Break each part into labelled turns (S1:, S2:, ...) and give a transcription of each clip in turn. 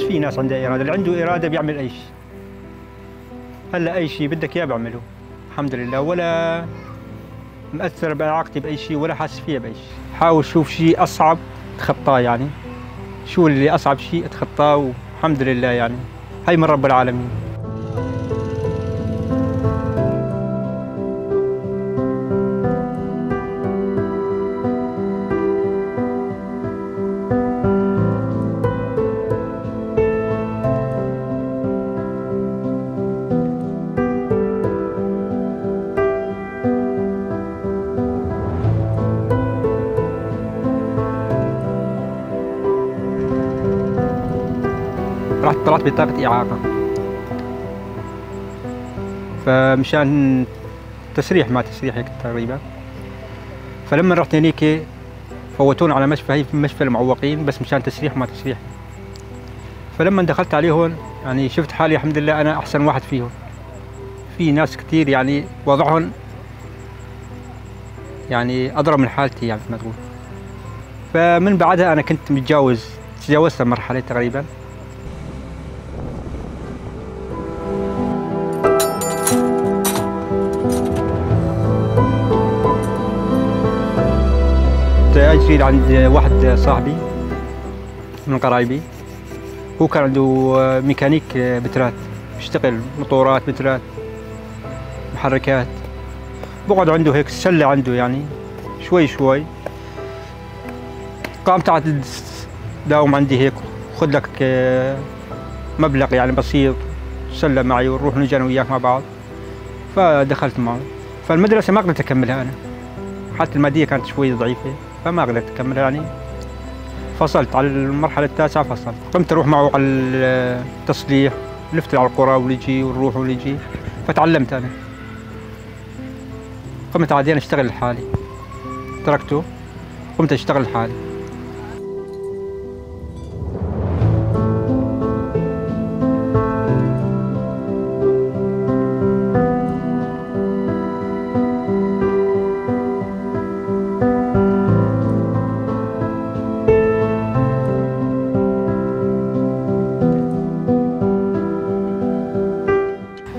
S1: ناس في ناس عندها اراده اللي عنده اراده بيعمل أي شيء. هلأ أي شيء بدك إياه بعمله. الحمد لله. ولا مأثر بعلاقتي بأي شيء ولا حاسس فيها بأي شيء. حاول شوف شيء أصعب تخطاه يعني. شو اللي أصعب شيء اتخطاه والحمد لله يعني. هاي من رب العالمين. رحت طلعت بطاقة إعاقة فمشان تسريح ما تسريح هيك تقريبا. فلما رحت هنيك فوتونا على مشفى هي مشفى المعوقين بس مشان تسريح ما تسريح. فلما دخلت عليه هون يعني شفت حالي الحمد لله أنا أحسن واحد فيهم. في ناس كتير يعني وضعهم يعني أضرب من حالتي يعني ما تقول. فمن بعدها أنا كنت متجاوز تجاوزت المرحلة تقريبا. كنت اجري عند واحد صاحبي من قرايبي. هو كان عنده ميكانيك بترات يشتغل موتورات بترات محركات. بقعد عنده هيك سلة عنده يعني شوي شوي. قام تعال داوم عندي هيك خذ لك آه، مبلغ يعني بسيط سلة معي ونروح نجي أنا وياك مع بعض. فدخلت معه. فالمدرسة ما قدرت أكملها أنا. حتى المادية كانت شوي ضعيفة. فما قدرت أكملها يعني. فصلت على المرحلة التاسعة فصلت. قمت أروح معه على التصليح لفت على القرى ونجي ونروح ونجي فتعلمت أنا. قمت عادي أنا أشتغل لحالي. تركته قمت أشتغل لحالي.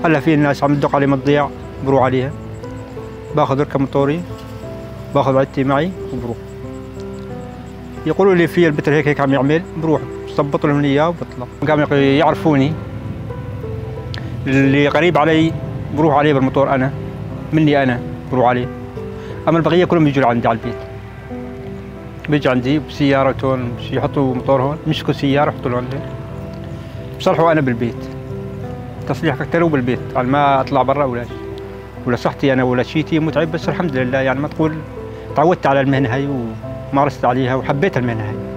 S1: هلا في ناس عم تدق علي مضيع بروح عليها. باخذ ركب موتوري باخذ عدتي معي وبروح. يقولوا لي في البتر هيك هيك عم يعمل بروح بظبط لهم إياه وبطلع. قاموا يعرفوني. اللي قريب علي بروح عليه بالموتور أنا مني أنا بروح عليه. أما البقية كلهم بيجوا لعندي على البيت. بيجي عندي بسيارتهم يحطوا موتور هون يمسكوا سيارة يحطوا له عندي بصلحوا أنا بالبيت. تصليح كتر بالبيت على ما أطلع برا ولا ولا صحتي أنا ولا شيتي متعب بس الحمد لله يعني ما تقول تعودت على المهنة هاي ومارست عليها وحبيت المهنة هاي.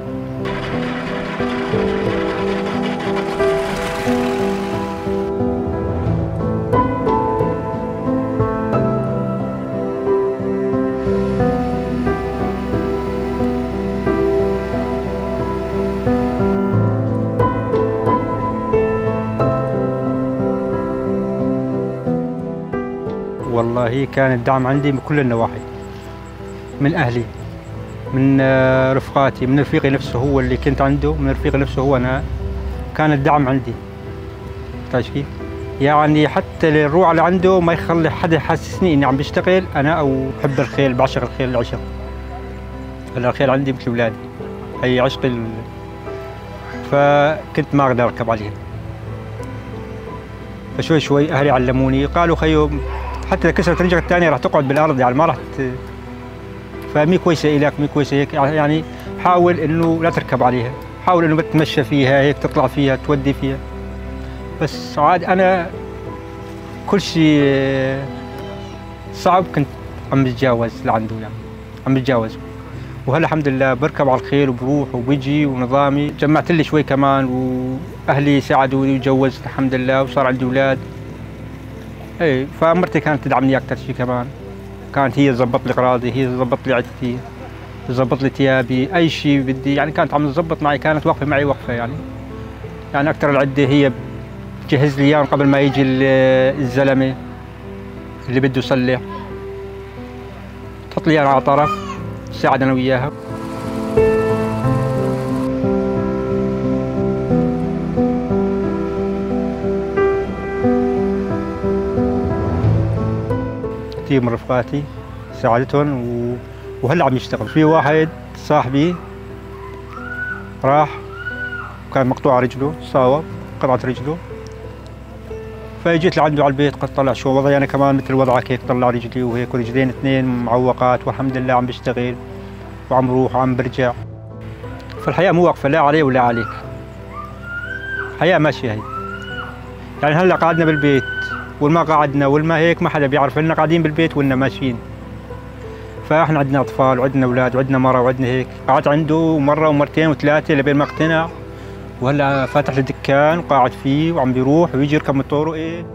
S1: والله كان الدعم عندي من كل النواحي. من أهلي من آه، رفقاتي من رفيقي نفسه هو اللي كنت عنده من رفيقي نفسه هو أنا. كان الدعم عندي. تعرف كيف؟ يعني حتى اللي نروح على عنده ما يخلي حدا يحسسني إني عم بشتغل أنا أو بحب الخيل بعشق الخيل العشق. الخيل عندي مثل اولادي هي عشق ال... فكنت ما أقدر أركب عليها. فشوي شوي أهلي علموني قالوا خيو حتى اذا كسرت رجلك الثانية راح تقعد بالأرض يعني ما راح ت... فمي كويسة الك مي كويسة هيك. يعني حاول إنه لا تركب عليها. حاول إنه بتمشى فيها هيك تطلع فيها تودي فيها. بس عاد أنا كل شيء صعب كنت عم بتجاوز لعنده يعني عم بتجاوز وهلا الحمد لله بركب على الخيل وبروح وبيجي ونظامي. جمعت لي شوي كمان وأهلي ساعدوني وجوزت الحمد لله وصار عندي أولاد. إيه فمرتي كانت تدعمني أكثر شيء كمان. كانت هي تظبط لي أغراضي هي تظبط لي عدتي تظبط لي ثيابي أي شيء بدي يعني كانت عم تظبط معي كانت واقفه معي وقفة يعني. يعني أكثر العدة هي تجهز لي إياهم قبل ما يجي ال- الزلمة اللي بده يصلح تحط لي أنا على طرف ساعد أنا وياها. كثير من رفقاتي ساعدتهم و... وهلا عم يشتغل. في واحد صاحبي راح كان مقطوع رجله صاوب قطعت رجله. فاجيت لعنده على البيت قد طلع شو وضعي أنا كمان مثل وضعك هيك طلع رجلي وهيك ورجلين اثنين معوقات والحمد لله عم بشتغل وعم بروح وعم برجع. فالحياة مو واقفة لا علي ولا عليك. حياة ماشية هي. يعني هلا قعدنا بالبيت. والما قعدنا والما هيك ما حدا بيعرف. اننا قاعدين بالبيت وإننا ماشيين. فإحنا عندنا أطفال وعندنا أولاد وعندنا مرة وعندنا هيك. قعدت عنده مرة ومرتين وثلاثة لبين ما اقتنع. وهلأ فاتح له دكان وقاعد فيه وعم بيروح ويجي يركب موتوره إيه